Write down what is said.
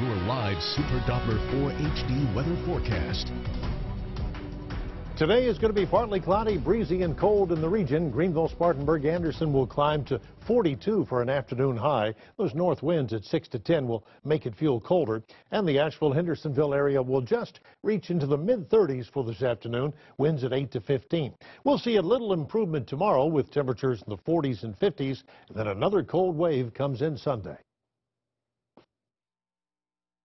Your live Super Doppler 4 HD weather forecast. Today is going to be partly cloudy, breezy, and cold in the region. Greenville, Spartanburg, Anderson will climb to 42 for an afternoon high. Those north winds at 6 to 10 will make it feel colder. And the Asheville, Hendersonville area will just reach into the mid 30s for this afternoon, winds at 8 to 15. We'll see a little improvement tomorrow with temperatures in the 40s and 50s. And then another cold wave comes in Sunday.